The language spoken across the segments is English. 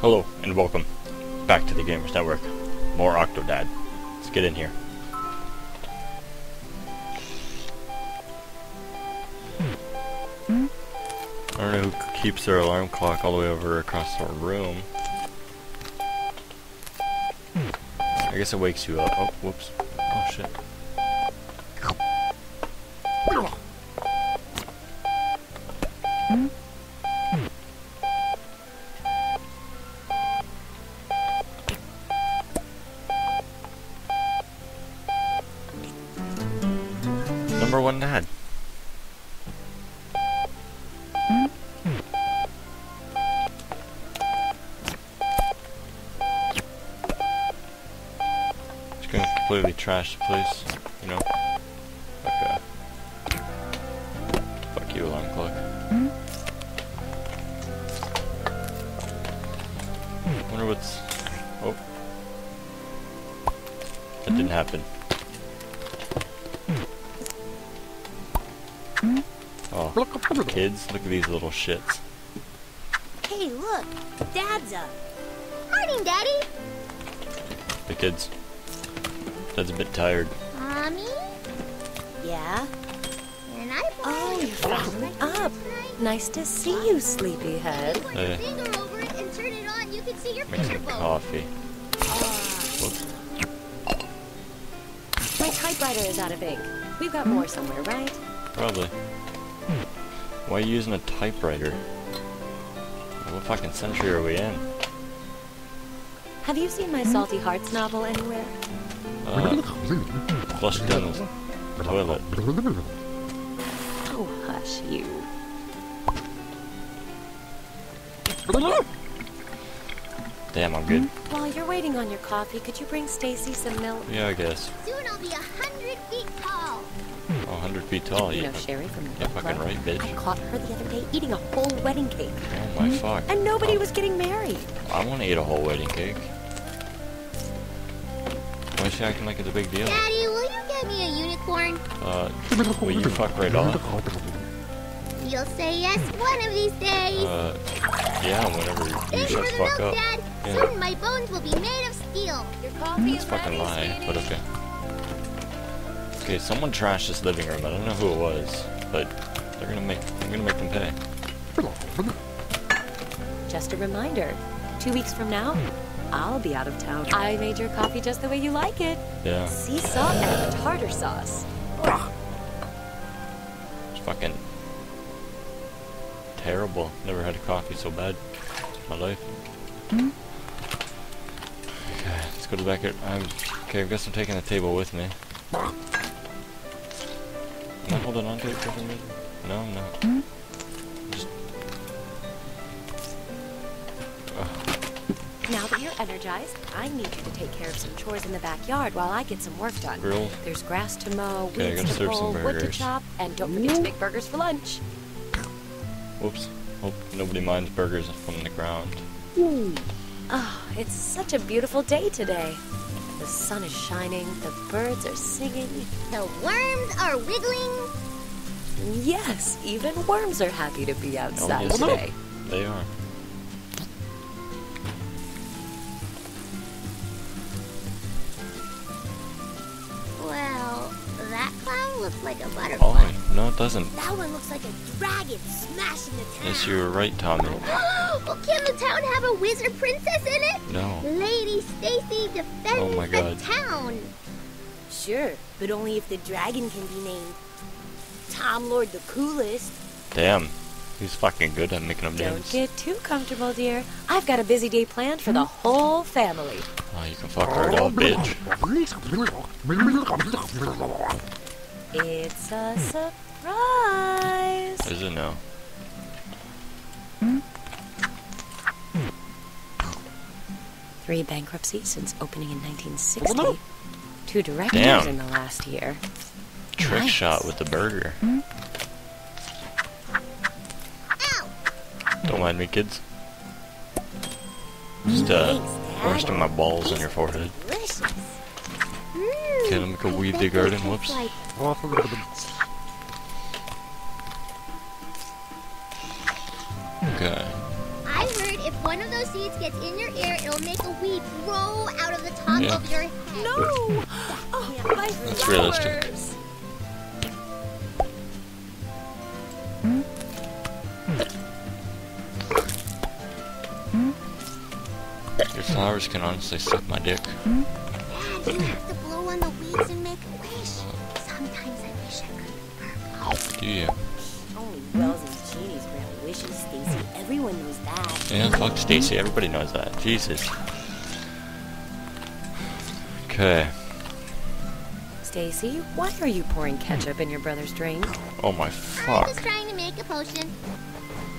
Hello, and welcome back to the GamerZ Network. More Octodad. Let's get in here. Hmm? I don't know who keeps their alarm clock all the way over across the room. I guess it wakes you up. Oh, whoops. Oh, shit. Number completely trash the place, you know? Fuck, uh, fuck you, alarm clock. Wonder what's. Oh. That didn't happen. Oh, kids, look at these little shits. Hey, look, Dad's up. Morning, Daddy. The kids. Dad's a bit tired. Mommy? Yeah? And I Oh, you're finally up. Nice to see you, sleepyhead. Put Hey. your finger over it and turn it on. You can see your Make finger some bones. coffee. Whoops. My typewriter is out of ink. We've got more somewhere, right? Probably. Why are you using a typewriter? What fucking century are we in? Have you seen my Salty Hearts novel anywhere? Uh, flushed down the toilet. Oh, hush you. Damn, I'm good. While you're waiting on your coffee, could you bring Stacy some milk? Yeah, I guess. Soon I'll be a hundred feet tall. Oh, 100 feet tall. You You know Sherry from the yeah, fucking club? right, bitch. I caught her the other day eating a whole wedding cake. Oh my fuck. And nobody was getting married. I want to eat a whole wedding cake. Why is she acting like it's a big deal? Daddy, will you get me a unicorn? Uh, will you fuck right off? You'll say yes one of these days. Uh, yeah, whenever you Thanks shut the the fuck milk, up. Dad. Yeah. Soon my bones will be made of steel. Your coffee That's fucking lie, but okay. Okay, someone trashed this living room. I don't know who it was, but they're gonna make. I'm gonna make them pay. Just a reminder. Two weeks from now, I'll be out of town. I made your coffee just the way you like it. Yeah, Sea salt and tartar sauce. it's fucking terrible. Never had a coffee so bad in my life. Hmm? Okay, let's go to the back. Here. I'm okay. I guess I'm taking the table with me. Am I holding on to it for some reason? No, I'm not. Hmm? Now that you're energized, I need you to take care of some chores in the backyard while I get some work done. Grill. There's grass to mow, Okay, weeds gotta to serve some pull, wood to chop, and don't forget to make burgers for lunch. Whoops. Hope nobody minds burgers from the ground. Oh, it's such a beautiful day today. The sun is shining, the birds are singing. The worms are wiggling. Yes, even worms are happy to be oh, outside yes, today. They are. Looks like a Oh, no, it doesn't. That one looks like a dragon smashing the town. Yes, you were right, Tommy. well, can the town have a wizard princess in it? No. Lady Stacy defends Oh my God. the town. Sure, but only if the dragon can be named Tom Lord the Coolest. Damn. He's fucking good at making them Don't names. get too comfortable, dear. I've got a busy day planned for the hmm? whole family. Oh, you can fuck right off, bitch. It's a surprise. Is it now? Three bankruptcies since opening in 1960. Two directors Damn. in the last year. Trick Nice. shot with the burger. Don't mind me, kids. Just uh, Thanks, Dad. resting my balls on your forehead. Delicious. Mmm. Okay, let me weed bet the garden. Whoops. Okay. I heard if one of those seeds gets in your ear, it'll make a weed grow out of the top Yeah. of your head. No! Oh, my That's realistic. Your flowers can honestly suck my dick. Dad, could work. Do you? Only Wells and genies grant wishes, Stacy. Everyone knows that. Yeah, fuck Stacy. Everybody knows that. Jesus. Okay. Stacy, why are you pouring ketchup in your brother's drink? Oh my fuck. I'm fuck. just trying to make a potion.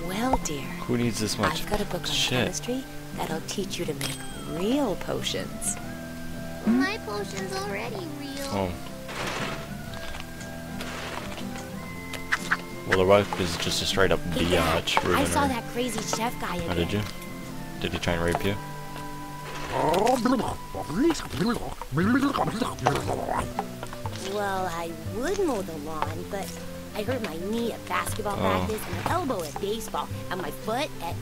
Well, dear, Who needs this much I've got a book on shit? chemistry that'll teach you to make real potions. My potion's already real. Oh. Well, the wife is just a straight up biatch. I saw that crazy chef guy again. Oh, did you? Did he try and rape you? Well, I would mow the lawn, but I hurt my knee at basketball Oh. practice, and my elbow at baseball, and my foot at.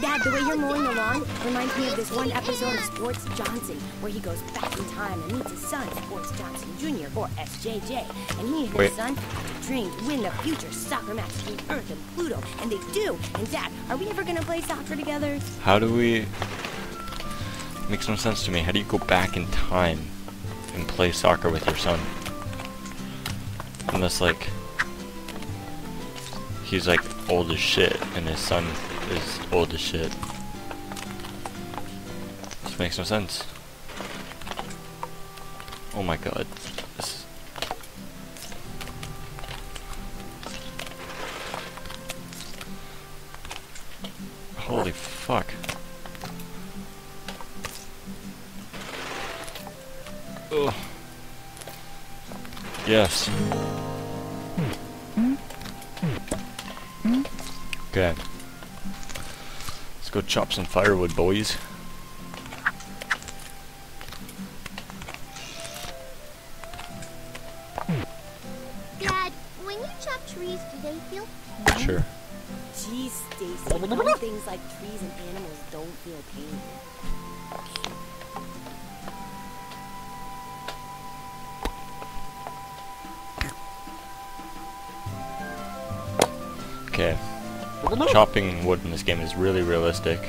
Dad, the way you're mowing the lawn reminds me of this one episode of Sports Johnson, where he goes back in time and meets his son, Sports Johnson Jr., or SJJ. And he and his Wait. son have a dream to win the future soccer match between Earth and Pluto, and they do. And Dad, are we ever gonna play soccer together? How do we... Makes no sense to me. How do you go back in time and play soccer with your son? Unless, like... He's, like, old as shit, and his son is old as shit. This makes no sense. Oh my god. This... Holy fuck. Ugh. Yes. Hmm. Hmm. Hmm. Okay. Let's go chop some firewood, boys. Dad, when you chop trees, do they feel Sure. Jeez, Stacy, things like trees and animals don't feel pain. Okay. Chopping wood in this game is really realistic.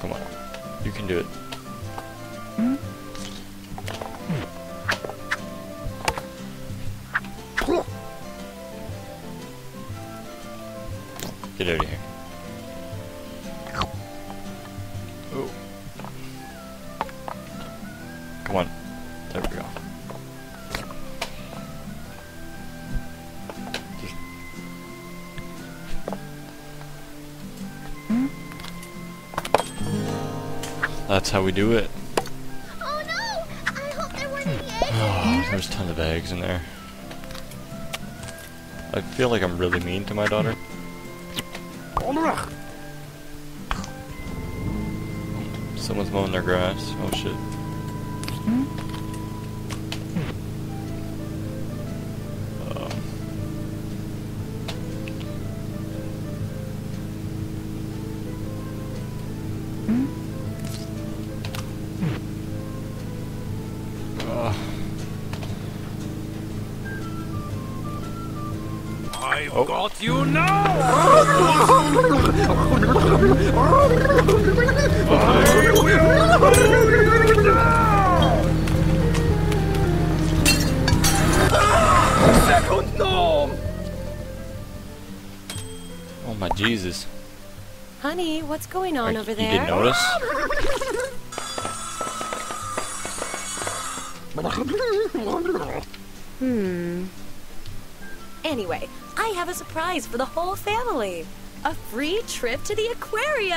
Come on. You can do it. Get out of here. That's how we do it. Oh no! I hope oh, there weren't any eggs. Oh, there's a ton of eggs in there. I feel like I'm really mean to my daughter. Someone's mowing their grass. Oh shit. Hmm? I've Oh. got you now! I will hold you down! Second norm! oh my Jesus. Honey, what's going on Like, over you didn't notice? Hmm. Anyway, I have a surprise for the whole family. A free trip to the aquarium!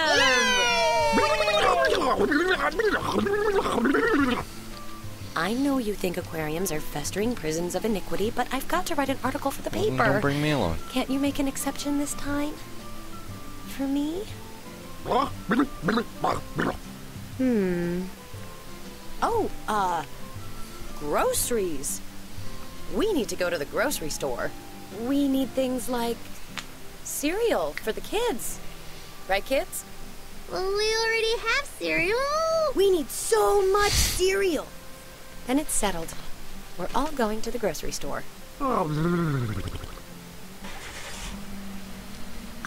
I know you think aquariums are festering prisons of iniquity, but I've got to write an article for the paper. Don't bring me along. Can't you make an exception this time? For me? Hmm. Oh, uh, groceries. We need to go to the grocery store. We need things like cereal for the kids. Right, kids? Well, we already have cereal. We need so much cereal. Then it's settled. We're all going to the grocery store.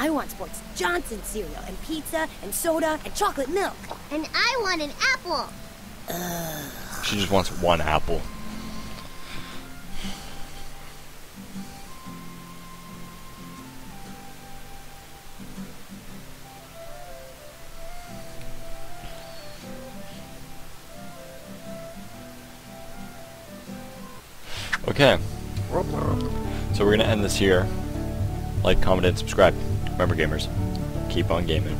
I want Sports Johnson cereal and pizza and soda and chocolate milk. And I want an apple. She just wants one apple. Okay. So we're gonna end this here. Like, comment, and subscribe. Remember, gamers, keep on gaming.